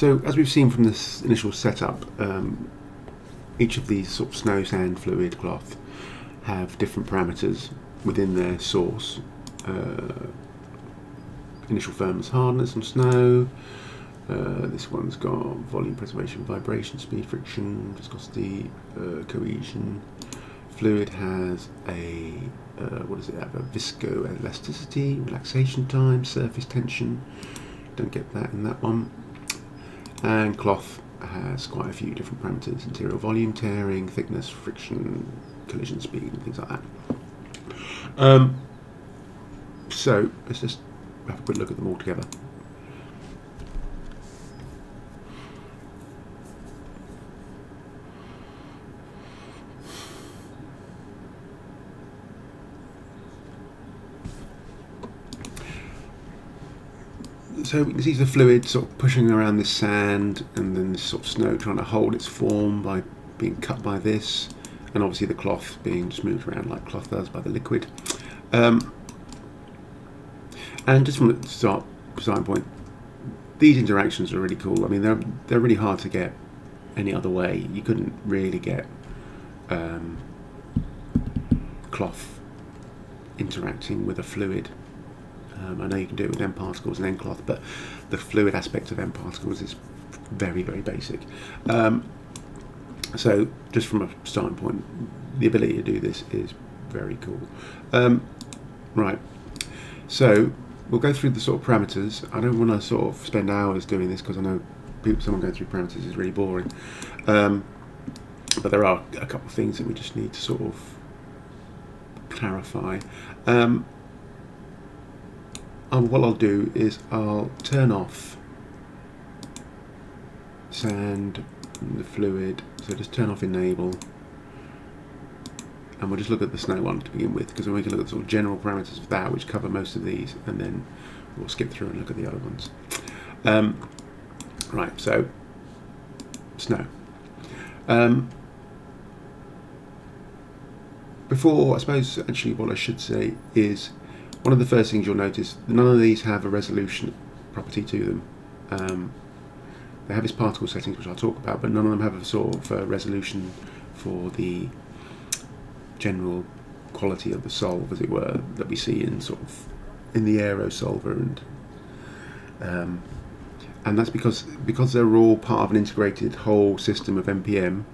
So as we've seen from this initial setup, um, each of these sort of snow, sand, fluid, cloth have different parameters within their source. Uh, initial firmness, hardness on snow. Uh, this one's got volume, preservation, vibration, speed, friction, viscosity, uh, cohesion. Fluid has a uh, what does it? A viscoelasticity, relaxation time, surface tension. Don't get that in that one. And cloth has quite a few different parameters: interior volume, tearing, thickness, friction, collision speed, and things like that. Um, so let's just have a quick look at them all together. So we can see the fluid sort of pushing around this sand and then this sort of snow trying to hold its form by being cut by this. And obviously the cloth being just moved around like cloth does by the liquid. Um, and just from the start starting point these interactions are really cool. I mean they're they're really hard to get any other way. You couldn't really get um, cloth interacting with a fluid um, I know you can do it with nParticles and nCloth, but the fluid aspect of nParticles is very, very basic. Um, so just from a starting point, the ability to do this is very cool. Um, right, so we'll go through the sort of parameters. I don't want to sort of spend hours doing this because I know people, someone going through parameters is really boring. Um, but there are a couple of things that we just need to sort of clarify. Um, and what I'll do is I'll turn off sand the fluid. So just turn off enable. And we'll just look at the snow one to begin with because we can look at the sort of general parameters of that which cover most of these and then we'll skip through and look at the other ones. Um, right so snow. Um, before I suppose actually what I should say is one of the first things you'll notice, none of these have a resolution property to them. Um, they have its particle settings, which I'll talk about, but none of them have a sort of uh, resolution for the general quality of the solve, as it were, that we see in sort of in the aerosolver and um, and that's because because they're all part of an integrated whole system of MPM.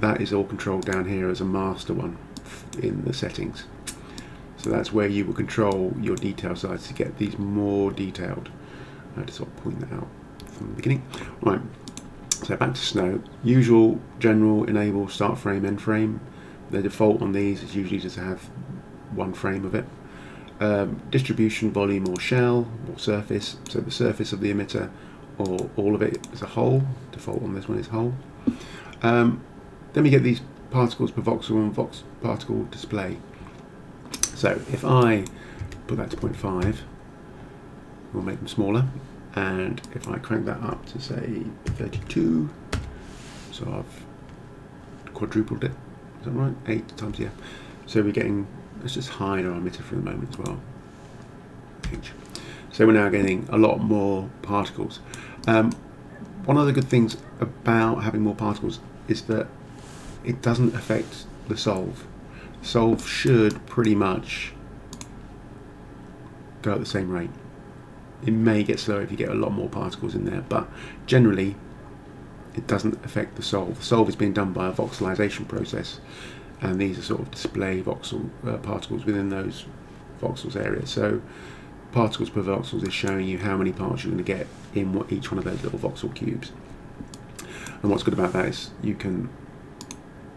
That is all controlled down here as a master one in the settings. So that's where you will control your detail size to get these more detailed. I to sort of point that out from the beginning. Right, so back to snow. Usual, general, enable, start frame, end frame. The default on these is usually just to have one frame of it. Um, distribution, volume or shell or surface. So the surface of the emitter or all of it as a whole. Default on this one is whole. Um, then we get these particles per voxel and vox particle display. So if I put that to 0.5, we'll make them smaller. And if I crank that up to say 32, so I've quadrupled it, is that right? Eight times, yeah. So we're getting, let's just hide our emitter for the moment as well. H. So we're now getting a lot more particles. Um, one of the good things about having more particles is that it doesn't affect the solve. Solve should pretty much go at the same rate. It may get slower if you get a lot more particles in there, but generally it doesn't affect the solve. The solve is being done by a voxelization process, and these are sort of display voxel uh, particles within those voxels areas. So particles per voxels is showing you how many parts you're going to get in what each one of those little voxel cubes. And what's good about that is you can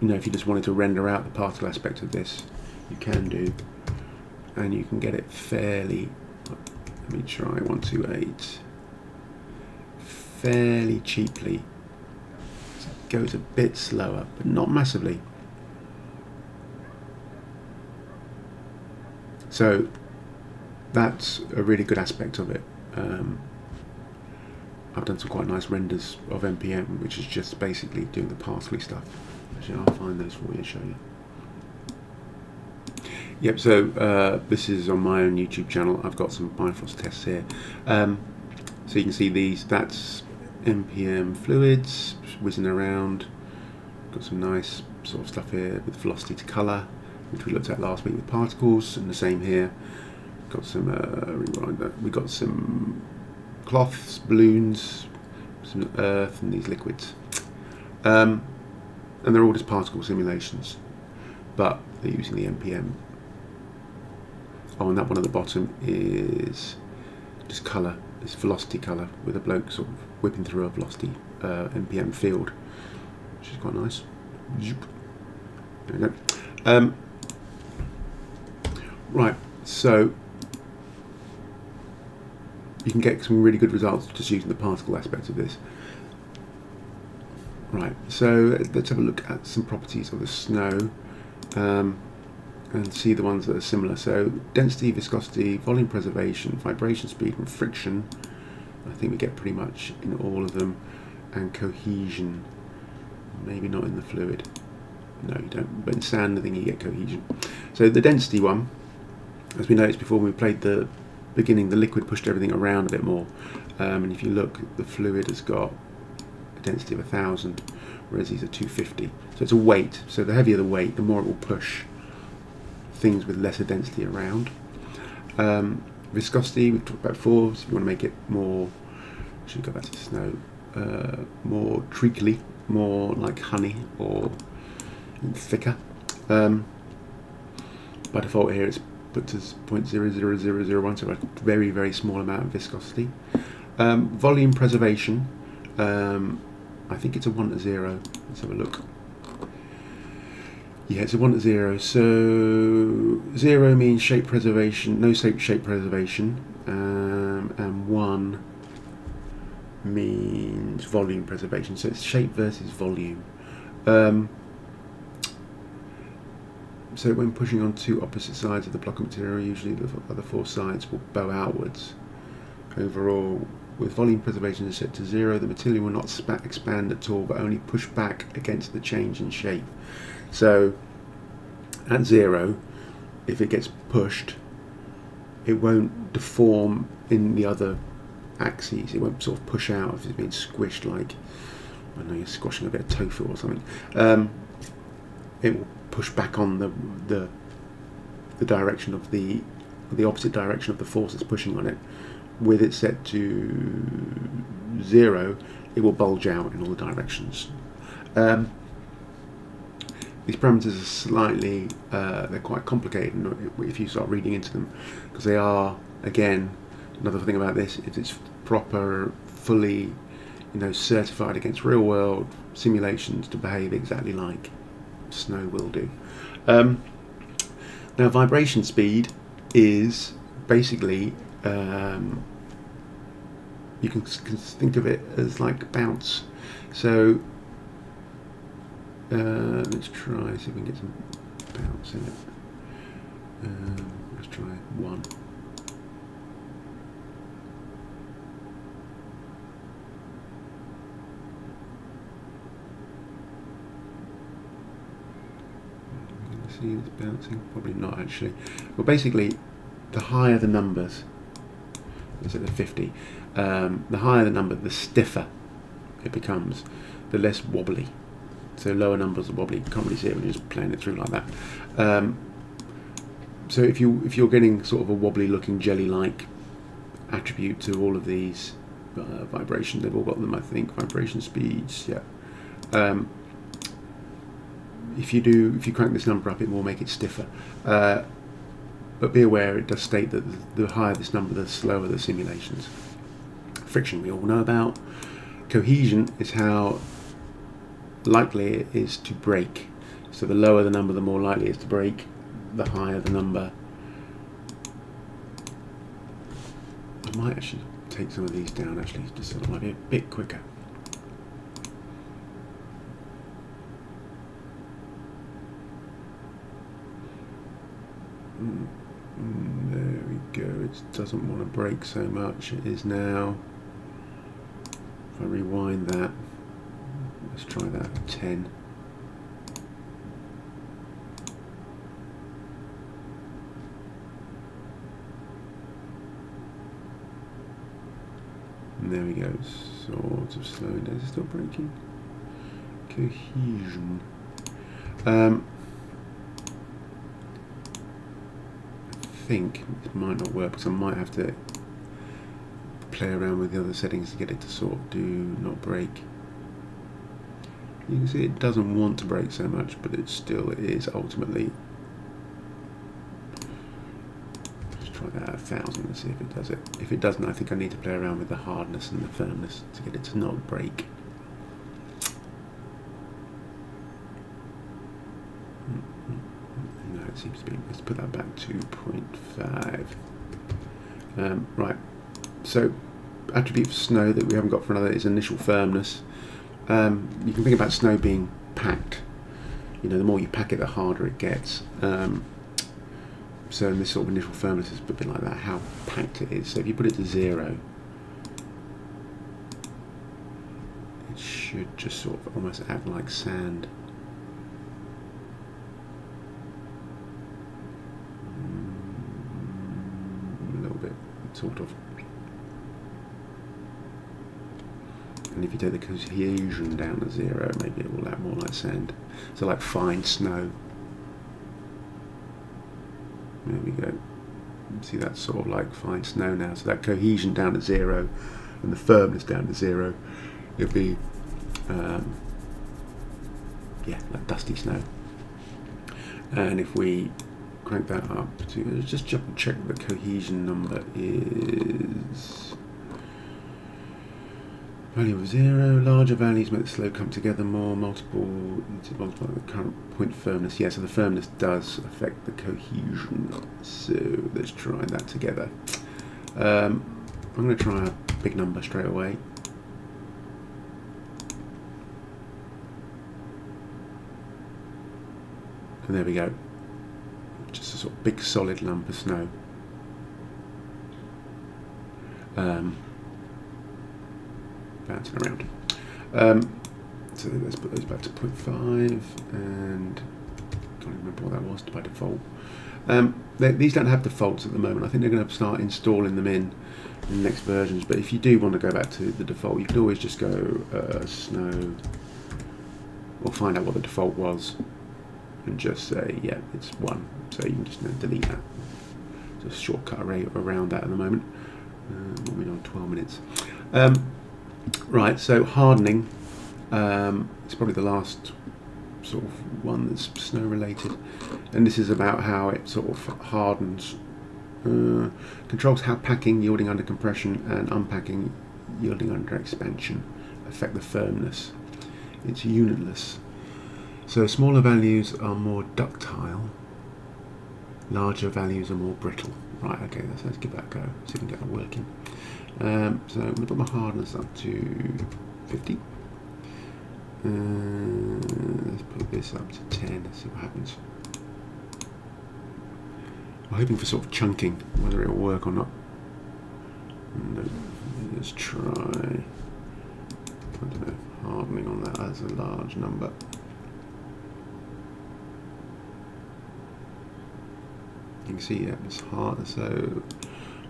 you know if you just wanted to render out the particle aspect of this you can do. And you can get it fairly let me try 128 fairly cheaply. It goes a bit slower but not massively. So that's a really good aspect of it. Um, I've done some quite nice renders of MPM which is just basically doing the parsley stuff Actually, I'll find those for you and show you. Yep, so uh, this is on my own YouTube channel. I've got some Bifrost tests here. Um, so you can see these, that's MPM fluids whizzing around. Got some nice sort of stuff here with velocity to colour, which we looked at last week with particles, and the same here. Got some uh, rewind that. We got some cloths, balloons, some earth, and these liquids. Um, and they're all just particle simulations, but they're using the MPM. Oh, and that one at the bottom is just colour, this velocity colour with a bloke sort of whipping through a velocity uh, MPM field, which is quite nice. There we go. Um, right, so you can get some really good results just using the particle aspect of this. Right, so let's have a look at some properties of the snow um, and see the ones that are similar. So density, viscosity, volume preservation, vibration speed and friction, I think we get pretty much in all of them, and cohesion, maybe not in the fluid. No, you don't, but in sand I think you get cohesion. So the density one, as we noticed before when we played the beginning, the liquid pushed everything around a bit more. Um, and if you look, the fluid has got density of 1000 whereas these are 250 so it's a weight. So the heavier the weight the more it will push things with lesser density around. Um, viscosity we've talked about before so if you want to make it more should go back to snow? Uh, more treacly more like honey or thicker. Um, by default here it's put to 0.00001 so a very very small amount of viscosity. Um, volume preservation. Um, I think it's a 1 to 0. Let's have a look. Yeah, it's a 1 to 0. So 0 means shape preservation, no shape, shape preservation. Um, and 1 means volume preservation. So it's shape versus volume. Um, so when pushing on two opposite sides of the block of material, usually the other four sides will bow outwards. Overall, with volume preservation set to zero, the material will not expand at all, but only push back against the change in shape. So at zero, if it gets pushed, it won't deform in the other axes. It won't sort of push out if it's being squished like, I know you're squashing a bit of tofu or something. Um, it will push back on the, the, the direction of the, the opposite direction of the force that's pushing on it with it set to zero, it will bulge out in all the directions. Um, these parameters are slightly, uh, they're quite complicated if you start reading into them, because they are, again, another thing about this is it's proper, fully, you know, certified against real world simulations to behave exactly like snow will do. Um, now vibration speed is basically um, you can, think of it as like bounce. So uh, let's try see if we can get some bounce in it. Um, let's try one. see this bouncing? Probably not actually. Well basically the higher the numbers at the 50. Um, the higher the number, the stiffer it becomes, the less wobbly. So lower numbers are wobbly. You can't really see it when you're just playing it through like that. Um, so if you if you're getting sort of a wobbly looking jelly-like attribute to all of these uh, vibrations, they've all got them, I think. Vibration speeds, yeah. Um, if you do, if you crank this number up, it will make it stiffer. Uh, but be aware it does state that the higher this number, the slower the simulations. Friction we all know about. Cohesion is how likely it is to break. So the lower the number, the more likely it is to break. The higher the number. I might actually take some of these down actually, just so it might be a bit quicker. Mm. Mm, there we go, it doesn't want to break so much. It is now, if I rewind that, let's try that at 10. there we go. Sort of slowing down. Is it still breaking? Cohesion. Um, think it might not work because I might have to play around with the other settings to get it to sort of do not break. You can see it doesn't want to break so much, but it still is ultimately. Let's try that at a thousand and see if it does it. If it doesn't, I think I need to play around with the hardness and the firmness to get it to not break. No, it seems to be. Let's put that back to 0.5. Um, right. So, attribute for snow that we haven't got for another is initial firmness um, you can think about snow being packed. You know, the more you pack it, the harder it gets. Um, so in this sort of initial firmness is a bit like that, how packed it is. So if you put it to zero, it should just sort of almost act like sand. Mm, a little bit, sort of. and if you take the cohesion down to zero maybe it will act more like sand. So like fine snow. There we go. See that's sort of like fine snow now. So that cohesion down to zero and the firmness down to zero it'll be um, yeah like dusty snow. And if we crank that up to just check the cohesion number is Value of zero, larger values make the slope come together more, multiple, multiply the current point firmness. Yeah, so the firmness does affect the cohesion. So let's try that together. Um, I'm going to try a big number straight away. And there we go. A sort of big solid lump of snow. Um, bouncing around. Um, so let's put those back to 0.5 and can't remember what that was by default. Um, they, these don't have defaults at the moment. I think they're going to start installing them in, in the next versions. But if you do want to go back to the default, you can always just go uh, snow or find out what the default was and just say, yeah, it's one. So you can just delete that. Just shortcut array around that at the moment. Uh, we're on 12 minutes. Um, Right, so hardening. Um, it's probably the last sort of one that's snow related, and this is about how it sort of hardens. Uh, controls how packing, yielding under compression, and unpacking, yielding under expansion, affect the firmness. It's unitless. So smaller values are more ductile, larger values are more brittle. Right, okay, let's, let's give that a go, see if we can get that working. Um, so I'm going to put my hardness up to 50. Uh, let's put this up to 10, let's see what happens. I'm hoping for sort of chunking, whether it'll work or not. No, let's try, I don't know, hardening on that as a large number. You can see yeah, it's hard, so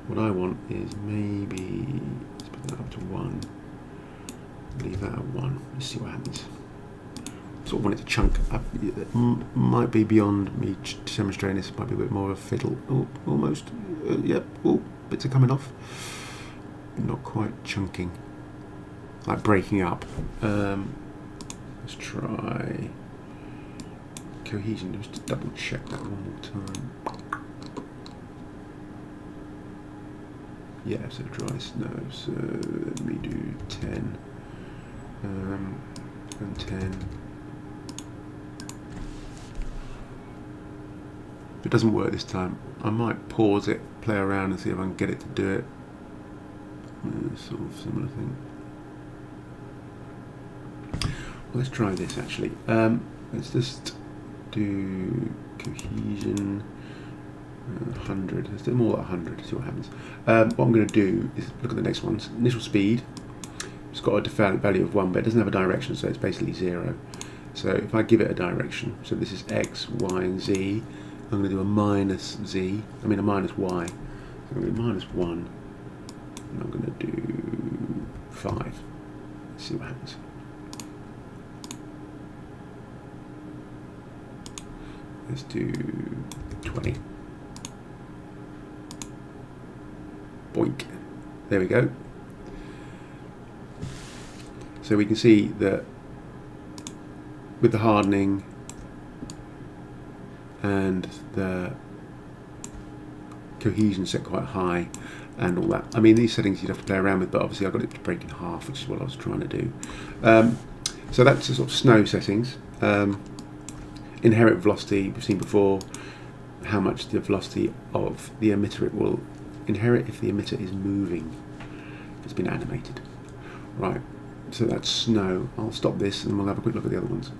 what I want is maybe, let's put that up to 1, leave that at 1, let's see what happens. Sort of want it to chunk up, it might be beyond me demonstrating this, might be a bit more of a fiddle, oh, almost, uh, yep, oh, bits are coming off, not quite chunking, like breaking up. Um, let's try cohesion, just to double check that one more time. Yeah, so dry snow, so let me do 10 um, and 10. If it doesn't work this time, I might pause it, play around and see if I can get it to do it. Uh, sort of similar thing. Well, let's try this actually. Um, let's just do cohesion. 100, let's do more like 100, see what happens. Um, what I'm going to do is look at the next one. Initial speed, it's got a default value of 1, but it doesn't have a direction, so it's basically 0. So if I give it a direction, so this is x, y, and z, I'm going to do a minus z, I mean a minus y. So I'm going to do minus 1, and I'm going to do 5. Let's see what happens. Let's do 20. Boink. There we go. So we can see that with the hardening and the cohesion set quite high and all that. I mean, these settings you'd have to play around with, but obviously I got it to break in half, which is what I was trying to do. Um, so that's the sort of snow settings. Um, inherent velocity, we've seen before how much the velocity of the emitter it will inherit if the emitter is moving. It's been animated. Right, so that's snow. I'll stop this and we'll have a quick look at the other ones.